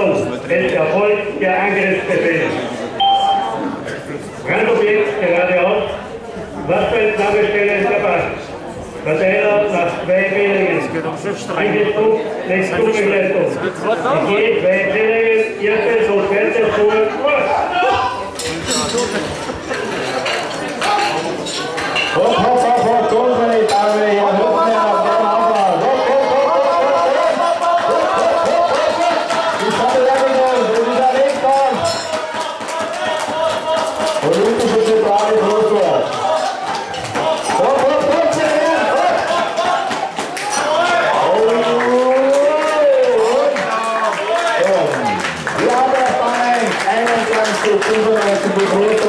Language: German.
Es erfolgt der Angriffsbefehl. Brandobjekt geradeaus. Waffenentnahmestelle ist erfasst. Verteiler nach zwei Fehlungen. Angriffspunkt nächste Zugbegrenzung. Je zwei Fehlungen, erste und zweite vor Tore, Merci beaucoup,